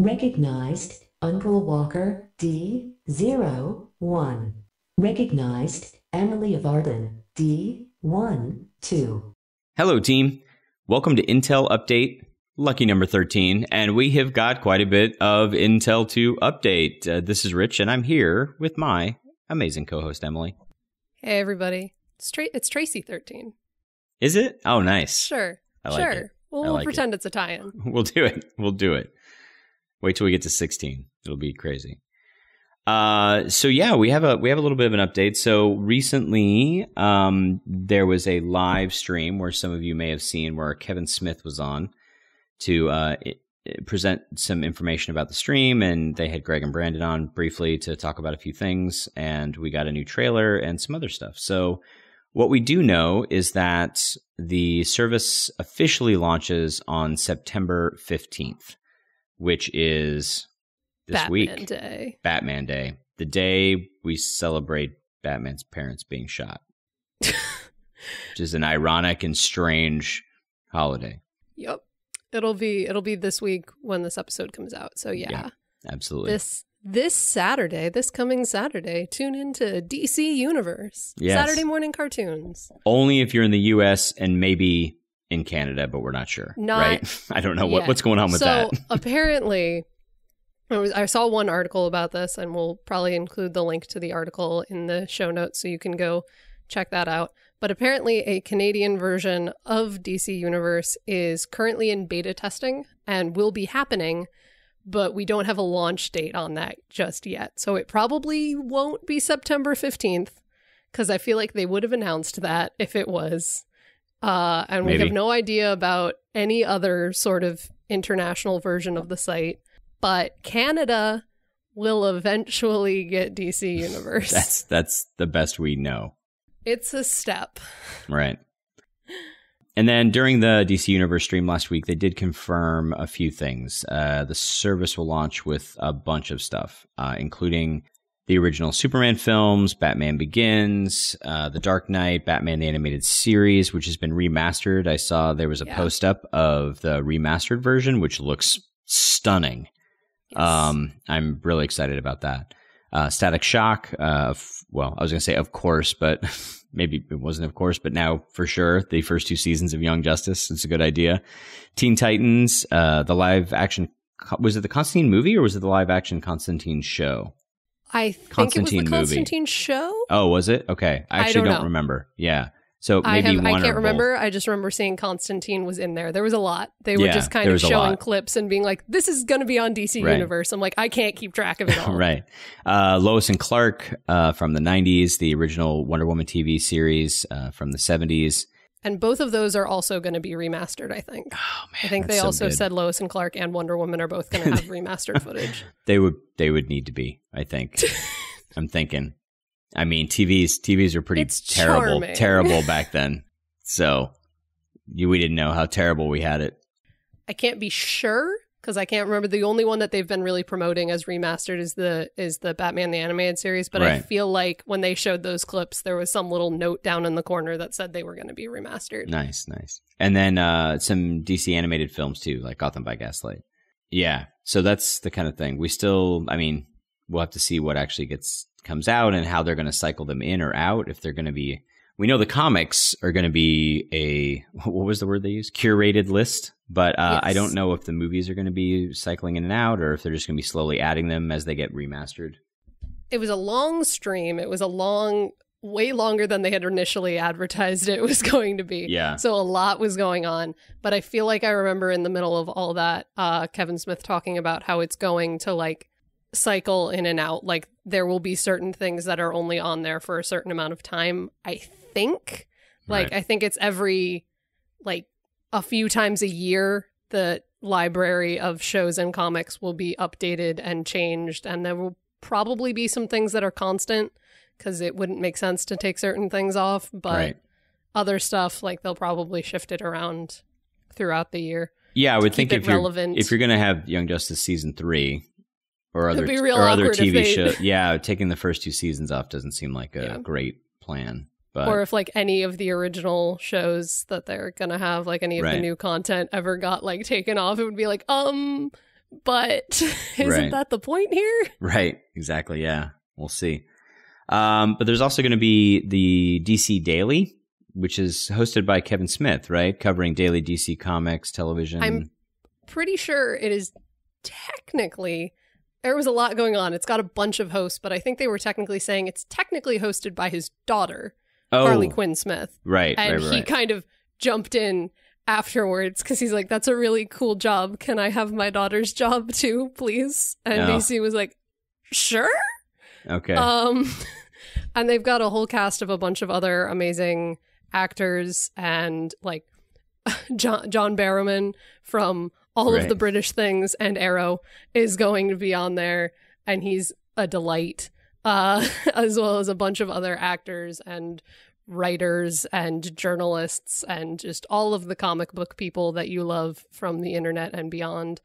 Recognized Uncle Walker D01. Recognized Emily of Arden D12. Hello, team. Welcome to Intel Update, lucky number 13. And we have got quite a bit of Intel to update. Uh, this is Rich, and I'm here with my amazing co host, Emily. Hey, everybody. It's, Tra- it's Traci 13. Is it? Oh, nice. Sure. I like sure. it. Well, I we'll like pretend it's a tie in. We'll do it. We'll do it. Wait till we get to 16. It'll be crazy. Uh, so yeah, we have a we have a little bit of an update. So recently, um, there was a live stream where some of you may have seen where Kevin Smith was on to uh, i- i- present some information about the stream, and they had Greg and Brandon on briefly to talk about a few things, and we got a new trailer and some other stuff. So what we do know is that the service officially launches on September fifteenth, which is this Batman week. Day. Batman Day, the day we celebrate Batman's parents being shot, which is an ironic and strange holiday. Yep. It'll be it'll be this week when this episode comes out. So yeah. Yeah. Absolutely. This this Saturday, this coming Saturday, tune into DC Universe. Yes. Saturday morning cartoons. Only if you're in the U.S. and maybe in Canada, but we're not sure. Not right? I don't know what, what's going on with so that. apparently, I, was, I saw one article about this, and we'll probably include the link to the article in the show notes so you can go check that out. But apparently, a Canadian version of DC Universe is currently in beta testing and will be happening, but we don't have a launch date on that just yet. So it probably won't be September 15th because I feel like they would have announced that if it was. Uh, and we have no idea about any other sort of international version of the site. But Canada will eventually get DC Universe. That's that's the best we know. it's a step. Right. And then during the DC Universe stream last week, they did confirm a few things. Uh, the service will launch with a bunch of stuff, uh, including the original Superman films, Batman Begins, uh, The Dark Knight, Batman the Animated Series, which has been remastered. I saw there was a Yeah. post up of the remastered version, which looks stunning. Yes. Um, I'm really excited about that. Uh, Static Shock. Uh, f- well, I was going to say of course, but maybe it wasn't of course, but now for sure, the first two seasons of Young Justice. It's a good idea. Teen Titans. Uh, the live action. Was it the Constantine movie or was it the live action Constantine show? I think it was Constantine movie. Show. Oh, was it? Okay, I I actually don't don't, remember. Yeah, so I maybe have one I can't both. remember. I just remember seeing Constantine was in there. There was a lot. They were Yeah, just kind of showing clips and being like, "This is going to be on DC Right. Universe." I'm like, I can't keep track of it all. right. Uh, Lois and Clark uh, from the 90s, the original Wonder Woman TV series uh, from the 70s. And both of those are also going to be remastered. I think. Oh man, I think they so also good. said Lois and Clark and Wonder Woman are both going to have remastered footage. they would they would need to be. I think. I'm thinking. I mean, TVs TVs are pretty It's terrible, charming. terrible back then. So you, we didn't know how terrible we had it. I can't be sure because I can't remember. The only one that they've been really promoting as remastered is the is the Batman the animated series. But I feel like when they showed those clips, there was some little note down in the corner that said they were going to be remastered. Nice, nice. And then uh, some DC animated films too, like Gotham by Gaslight. Yeah. So that's the kind of thing. We still, I mean, we'll have to see what actually gets comes out and how they're going to cycle them in or out. If they're going to be, we know the comics are going to be a what was the word they used? Curated list. But uh, I don't know if the movies are going to be cycling in and out, or if they're just going to be slowly adding them as they get remastered. It was a long stream. It was a long, way longer than they had initially advertised it was going to be. Yeah. So a lot was going on. But I feel like I remember in the middle of all that, uh, Kevin Smith talking about how it's going to like cycle in and out. Like there will be certain things that are only on there for a certain amount of time. I think. Like Right. I think it's every like a few times a year the library of shows and comics will be updated and changed and there will probably be some things that are constant because it wouldn't make sense to take certain things off but right. other stuff like they'll probably shift it around throughout the year Yeah, I would think if you're if you're going to have Young Justice season three or other or other TV show, yeah, taking the first two seasons off doesn't seem like a Yeah. great plan. But or if like any of the original shows that they're gonna have like any of Right. the new content ever got like taken off it would be like um but isn't Right. that the point here? Right. Exactly. Yeah. We'll see. Um, but there's also going to be the DC Daily, which is hosted by Kevin Smith, right? Covering daily DC comics, television. I'm- Pretty sure it is technically. There was a lot going on. It's got a bunch of hosts, but I think they were technically saying it's technically hosted by his daughter, oh, Harley Quinn Smith. right, and right, he kind of jumped in afterwards because he's like, "That's a really cool job. Can I have my daughter's job too, please?" And Oh. DC was like, "Sure." okay. Um, and they've got a whole cast of a bunch of other amazing actors and like John John Barrowman from all of the British things and Arrow is going to be on there, and he's a delight. Uh, as well as a bunch of other actors and writers and journalists and just all of the comic book people that you love from the internet and beyond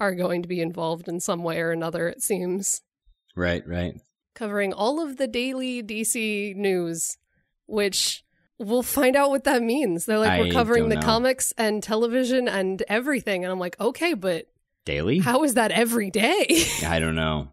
are going to be involved in some way or another. It seems right, right. covering all of the daily DC news, which we'll find out what that means. They're like, I we're covering the know. comics and television and everything. And I'm like, okay, but Daily? how is that every day? I don't know.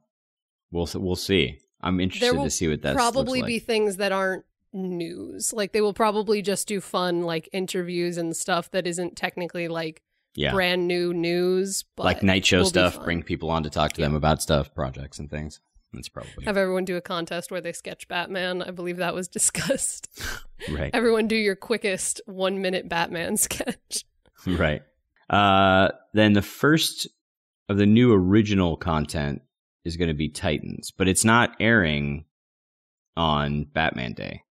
We'll we'll see. I'm interested to see what that probably looks be things that aren't news. Like they will probably just do fun like interviews and stuff that isn't technically like yeah, brand new news. But like night show stuff. Bring people on to talk to them about stuff, projects, and things. That's probably have everyone do a contest where they sketch Batman. I believe that was discussed. right. everyone do your quickest one minute Batman sketch. right. Uh, then the first of the new original content is going to be Titans, but it's not airing on Batman Day,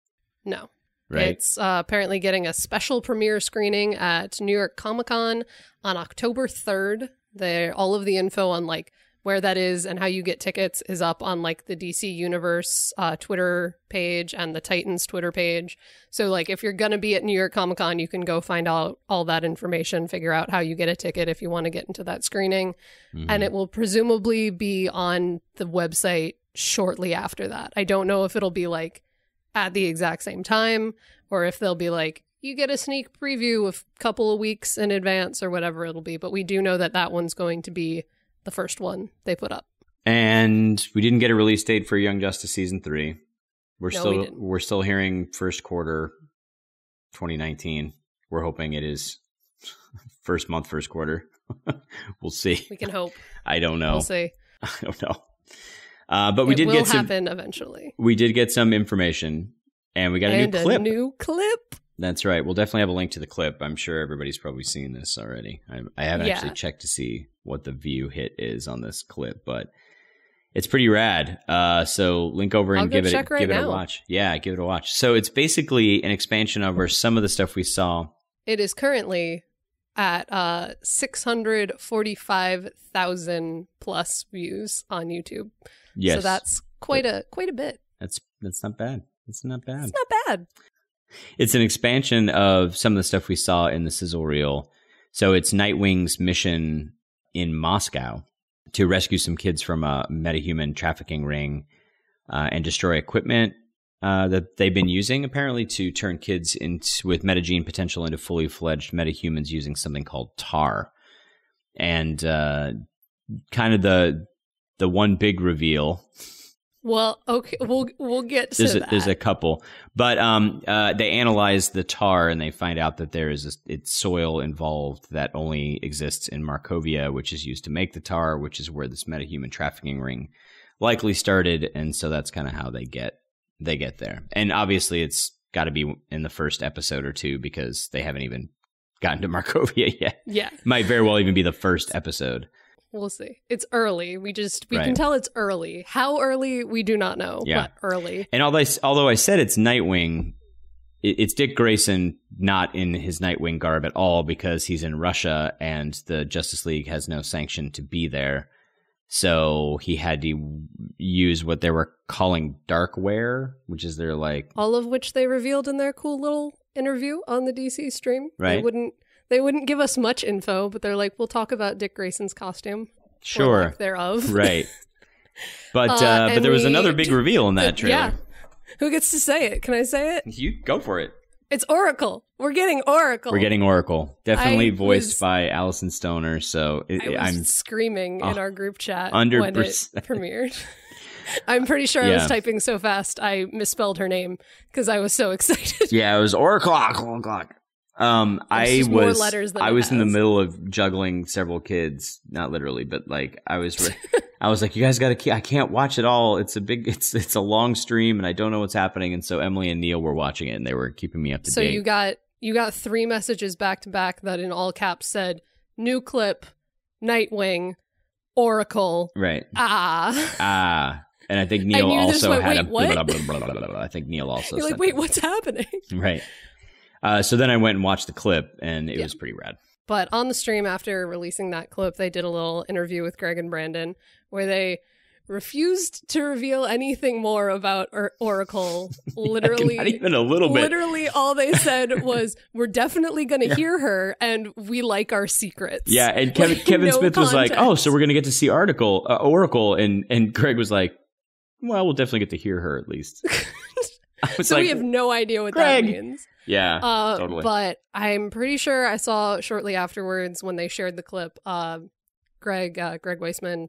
No. right? It's uh, apparently getting a special premiere screening at New York Comic Con on October 3rd. There, all of the info on like where that is and how you get tickets is up on like the DC Universe uh, Twitter page and the Titans Twitter page. So like if you're gonna be at New York Comic Con, you can go find out all that information, figure out how you get a ticket if you want to get into that screening, Mhm. and it will presumably be on the website shortly after that. I don't know if it'll be like at the exact same time or if they'll be like you get a sneak preview a couple of weeks in advance or whatever it'll be but we do know that that one's going to be the first one they put up and we didn't get a release date for Young Justice season three. We're No, we still didn't. we're still hearing first quarter, 2019. We're hoping it is first month, first quarter. we'll see. we can hope I don't know. we'll see I don't know. Uh, but we it did get some. happen eventually We did get some information, and we got a and new clip. a new clip That's right. We'll definitely have a link to the clip. I'm sure everybody's probably seen this already. I, I haven't Yeah. actually checked to see what the view hit is on this clip, but it's pretty rad. Uh, so link over and give it right give it a watch. Yeah, give it a watch. So it's basically an expansion over some of the stuff we saw. it is currently at uh 645,000 plus views on YouTube Yes, so that's quite a quite a bit that's that's not bad. It's not bad. it's not bad It's an expansion of some of the stuff we saw in the sizzle reel. So it's Nightwing's mission in Moscow to rescue some kids from a metahuman trafficking ring uh, and destroy equipment uh, that they've been using apparently to turn kids into with metagene potential into fully fledged metahumans using something called tar. And uh, kind of the the one big reveal well okay we'll we'll get to there's a, that there's a couple, but um, uh, they analyze the tar and they find out that there is a, it's soil involved that only exists in Markovia, which is used to make the tar, which is where this metahuman trafficking ring likely started, and so that's kind of how they get they get there. And obviously, it's got to be in the first episode or two because they haven't even gotten to Markovia yet. yeah Might very well even be the first episode. We'll see. It's early. We just we can tell it's early. How early we do not know, Yeah. but early. And although I, although I said it's Nightwing, it's Dick Grayson not in his Nightwing garb at all because he's in Russia and the Justice League has no sanction to be there. So he had to use what they were calling darkware, which is their like All of which they revealed in their cool little interview on the DC stream. Right. They wouldn't they wouldn't give us much info, but they're like, we'll talk about Dick Grayson's costume. sure, thereof. right. But Uh, uh, but there was we- another big reveal in that trailer. Yeah. Who gets to say it? Can I say it? You go for it. It's Oracle. We're getting Oracle. We're getting Oracle, definitely I voiced was- by Alyson Stoner. So it, I was I'm screaming in our group chat 100%. when it premiered. I'm pretty sure I was typing so fast I misspelled her name because I was so excited. yeah, it was Oracle. Um, I was I was in the middle of juggling several kids, not literally, but like I was. Re- I was like, you guys got to keep. I can't watch it all. It's a big. It's it's a long stream, and I don't know what's happening. And so Emily and Neil were watching it, and they were keeping me up to so date. So you got you got three messages back to back that in all caps said new clip, Nightwing, Oracle. right. Ah. Ah. And I think Neil also went, had "Wait, a. what?" blah, blah, blah, blah, blah, blah. I think Neil also. You're like, wait, what's happening? Right. Uh, so then I went and watched the clip, and it Yeah. was pretty rad. But on the stream after releasing that clip, they did a little interview with Greg and Brandon where they refused to reveal anything more about or- Oracle. Literally, not even a little bit. literally, all they said was, "We're definitely going to hear her, and we like our secrets." Yeah, and Kevin, Like, Kevin no Smith was like, "Oh, so we're gonna get to see article uh, Oracle," and and Greg was like, "Well, we'll definitely get to hear her at least." So like, we have no idea what Greg. that means. "Yeah, Uh, totally." But I'm pretty sure I saw shortly afterwards when they shared the clip. Uh, Greg uh, Greg Weisman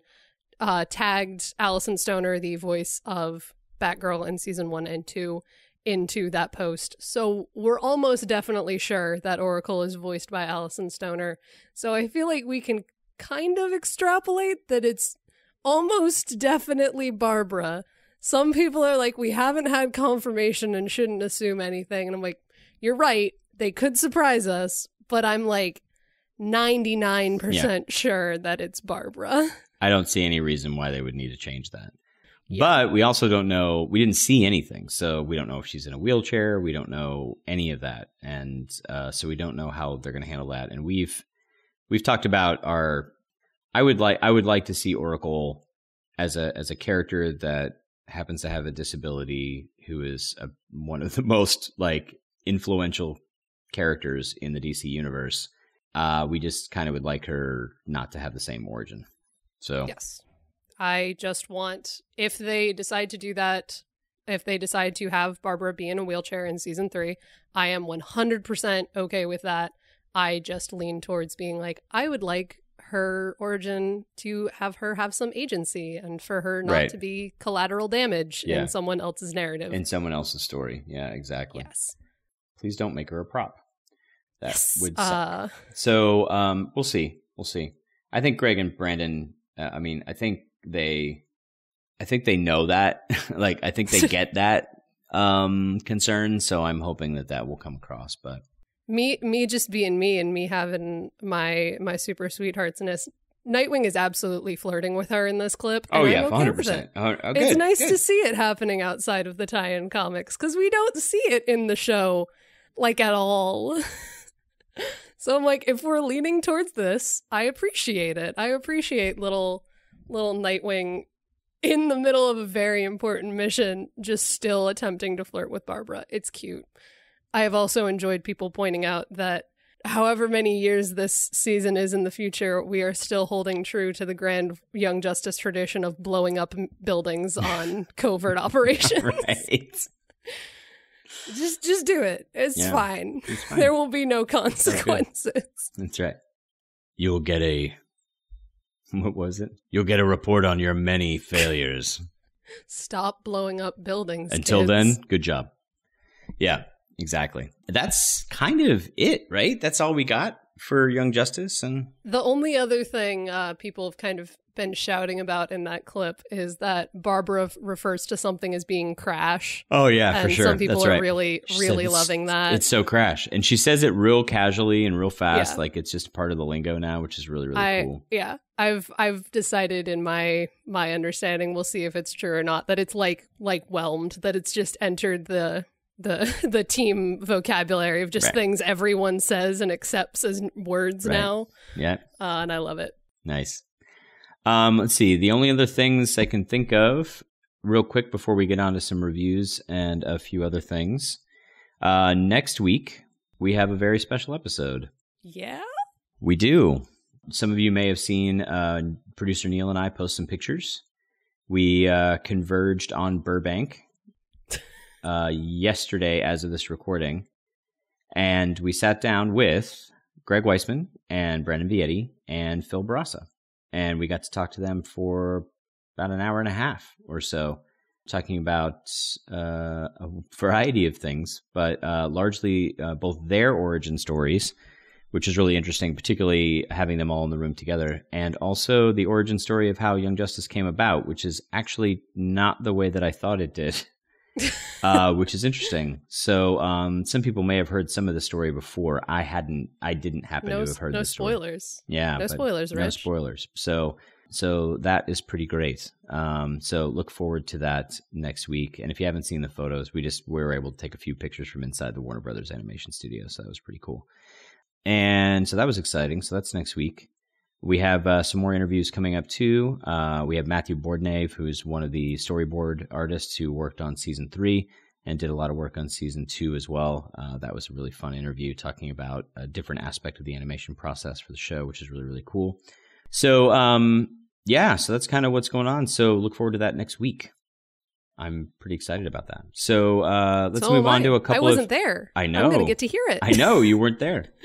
uh, tagged Alyson Stoner, the voice of Batgirl in season one and two, into that post. So we're almost definitely sure that Oracle is voiced by Alyson Stoner. So I feel like we can kind of extrapolate that it's almost definitely Barbara. Some people are like, we haven't had confirmation and shouldn't assume anything. And I'm like, you're right. They could surprise us, but I'm like 99% sure that it's Barbara. I don't see any reason why they would need to change that. Yeah. But we also don't know. We didn't see anything, so we don't know if she's in a wheelchair. We don't know any of that, and uh, so we don't know how they're going to handle that. And we've we've talked about our. I would like I would like to see Oracle as a as a character that happens to have a disability who is a, one of the most like influential characters in the DC universe. Uh, we just kind of would like her not to have the same origin. So Yes. I just want, if they decide to do that, if they decide to have Barbara be in a wheelchair in season three, I am 100% okay with that. I just lean towards being like, I would like her origin to have her have some agency and for her not Right. to be collateral damage Yeah. in someone else's narrative. in someone else's story. Yeah, exactly. yes. Please don't make her a prop. That yes. would suck. Uh, so um, we'll see. We'll see. I think Greg and Brandon. Uh, I mean, I think they. I think they know that. like, I think they get that um concern. So I'm hoping that that will come across. But me me just being me and me having my my super sweetheartsness nightwing is absolutely flirting with her in this clip oh yeah, okay hundred it. percent. Oh, it's nice to see it happening outside of the tie-in comics because we don't see it in the show like at all so i'm like if we're leaning towards this i appreciate it i appreciate little little nightwing in the middle of a very important mission just still attempting to flirt with barbara it's cute i have also enjoyed people pointing out that however many years this season is in the future, we are still holding true to the grand Young Justice tradition of blowing up buildings on covert operations. right. Just, just do it. It's Yeah, fine. It's fine. There will be no consequences. That's right. You'll get a. What was it? You'll get a report on your many failures. Stop blowing up buildings. Until kids. then, good job. Yeah, exactly. That's kind of it, right? That's all we got for Young Justice, and the only other thing uh, people have kind of been shouting about in that clip is that Barbara f- refers to something as being crash. oh yeah, and for sure. some people That's are right. really, She really said loving that. It's so crash, and she says it real casually and real fast, Yeah. like it's just part of the lingo now, which is really really I cool. yeah, I've I've decided in my my understanding, we'll see if it's true or not, that it's like like whelmed, that it's just entered the the the team vocabulary of just Right. things everyone says and accepts as words Right. now, Yeah, uh, and I love it. nice. Um, let's see. The only other things I can think of, real quick, before we get on to some reviews and a few other things. Uh, next week we have a very special episode. Yeah, We do. Some of you may have seen uh, producer Neil and I post some pictures. We uh, converged on Burbank uh, yesterday, as of this recording, and we sat down with Greg Weisman and Brandon Vietti and Phil Bourassa, and we got to talk to them for about an hour and a half or so, talking about uh, a variety of things, but uh, largely uh, both their origin stories, which is really interesting, particularly having them all in the room together, and also the origin story of how Young Justice came about, which is actually not the way that I thought it did. Uh, which is interesting. So, um, some people may have heard some of the story before. I hadn't. I didn't happen no, to have heard no the story. spoilers. Yeah, No spoilers, no Rich. spoilers. So, so that is pretty great. Um, so look forward to that next week. And if you haven't seen the photos, we just we were able to take a few pictures from inside the Warner Brothers Animation Studio, so that was pretty cool. And so that was exciting. So that's next week. We have uh, some more interviews coming up too. Uh, we have Matthew Bordnave, who's one of the storyboard artists who worked on season three and did a lot of work on season two as well. Uh, that was a really fun interview talking about a different aspect of the animation process for the show, which is really, really cool. So, um, yeah, so that's kind of what's going on. So look forward to that next week. I'm pretty excited about that. So uh, let's So move on to a couple I wasn't of. there. I know. I'm going to get to hear it. I know you weren't there.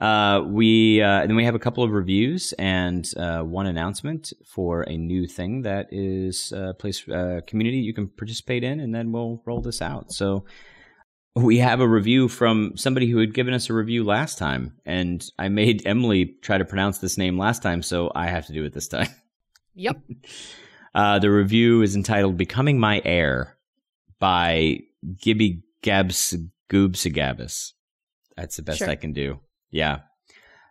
Uh, we uh, then we have a couple of reviews and uh, one announcement for a new thing that is a place uh, community you can participate in, and then we'll roll this out. So we have a review from somebody who had given us a review last time, and I made Emily try to pronounce this name last time, so I have to do it this time. Yep. Uh, the review is entitled "Becoming My Heir" by Gibby Gabs Goobsagabus. That's the best Sure. I can do. Yeah.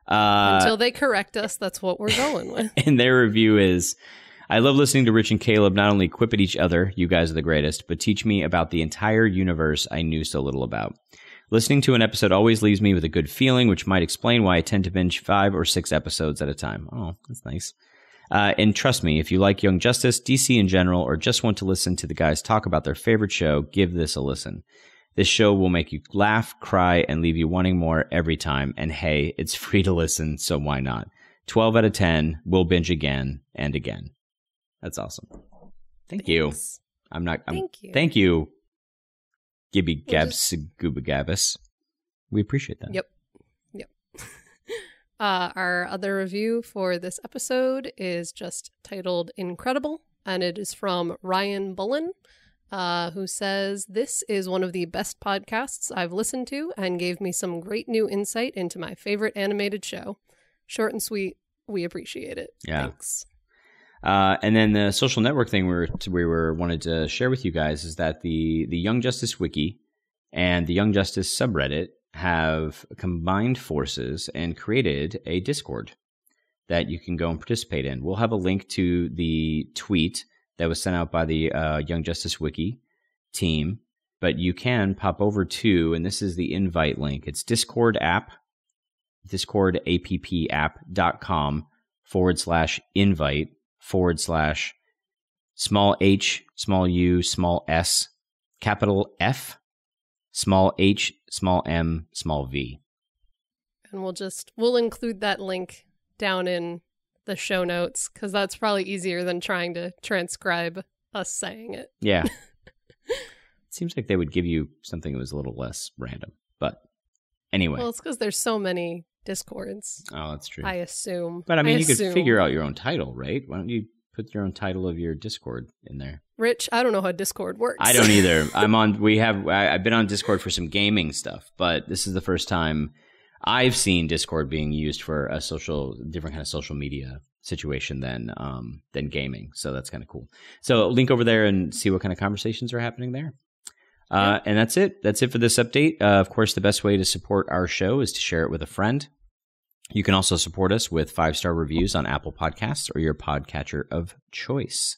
Uh, Until they correct us, that's what we're going with. and their review is I love listening to Rich and Caleb not only quip at each other, you guys are the greatest, but teach me about the entire universe I knew so little about. Listening to an episode always leaves me with a good feeling, which might explain why I tend to binge five or six episodes at a time. Oh, that's nice. Uh, and trust me, if you like Young Justice, DC in general, or just want to listen to the guys talk about their favorite show, give this a listen. This show will make you laugh, cry, and leave you wanting more every time. And hey, it's free to listen, so why not? 12 out of 10, we'll binge again and again. That's awesome. Thank you. I'm not, I'm, Thank you. Thank you, Gibby We'll Gabs Gooba Gabbis. We appreciate that. Yep. Uh, our other review for this episode is just titled Incredible, and it is from Ryan Bullen, uh, who says, This is one of the best podcasts I've listened to and gave me some great new insight into my favorite animated show. Short and sweet. We appreciate it. Yeah. Thanks. Uh, and then the social network thing we were we were wanted to share with you guys is that the the Young Justice Wiki and the Young Justice subreddit have combined forces and created a Discord that you can go and participate in. We'll have a link to the tweet that was sent out by the uh, Young Justice Wiki team, but you can pop over to, and this is the invite link. It's Discord app, forward slash invite forward slash small h, small u, small s, capital F, small h, small m, small v. And we'll just, we'll include that link down in the show notes because that's probably easier than trying to transcribe us saying it. Yeah. it seems like they would give you something that was a little less random. But anyway. Well, it's because there's so many discords. oh, that's true. I assume. but I mean, you could figure out your own title, right? Why don't you put your own title of your Discord in there? Rich, I don't know how Discord works. I don't either. I'm on. We have. I, I've been on Discord for some gaming stuff, but this is the first time I've seen Discord being used for a social, different kind of social media situation than um than gaming. So that's kind of cool. So link over there and see what kind of conversations are happening there. Uh, and that's it. That's it for this update. Uh, of course, the best way to support our show is to share it with a friend. You can also support us with five star reviews on Apple Podcasts or your podcatcher of choice.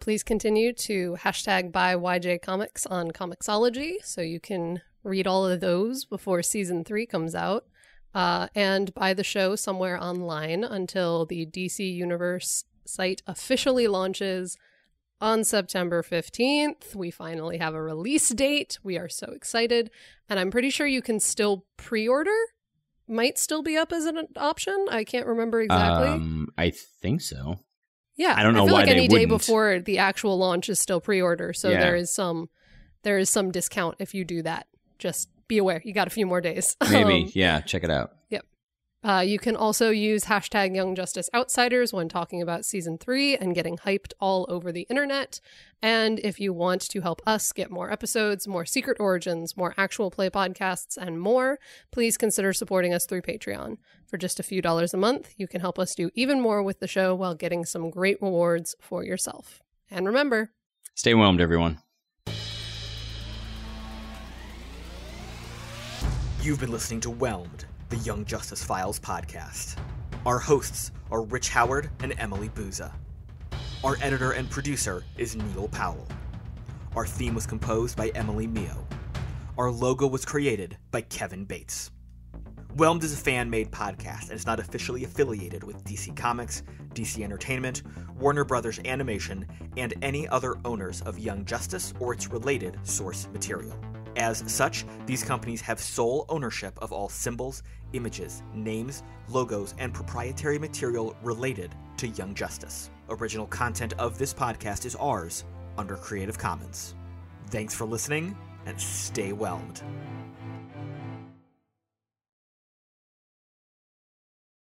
Please continue to hashtag buy YJ Comics on Comixology so you can read all of those before season three comes out. Uh, and buy the show somewhere online until the DC Universe site officially launches on September 15th. We finally have a release date. We are so excited. And I'm pretty sure you can still pre order. Might still be up as an option. I can't remember exactly. Um, I think so. Yeah, I don't know feel why like any day before the actual launch is still pre-order, so Yeah. there is some there is some discount if you do that. Just be aware, you got a few more days. Maybe, Um, yeah. Check it out. uh, you can also use hashtag Young Justice Outsiders when talking about season three and getting hyped all over the internet. And if you want to help us get more episodes, more Secret Origins, more actual play podcasts, and more, please consider supporting us through Patreon. For just a few dollars a month, you can help us do even more with the show while getting some great rewards for yourself. And remember, Stay whelmed, everyone. You've been listening to Whelmed, the Young Justice Files podcast. Our hosts are Rich Howard and Emily Booza. Our editor and producer is Neil Powell. Our theme was composed by Emily Mio. Our logo was created by Kevin Bates. Whelmed is a fan made podcast and is not officially affiliated with DC Comics, DC Entertainment, Warner Brothers Animation, and any other owners of Young Justice or its related source material. As such, these companies have sole ownership of all symbols, images, names, logos, and proprietary material related to Young Justice. Original content of this podcast is ours under Creative Commons. Thanks for listening and stay whelmed.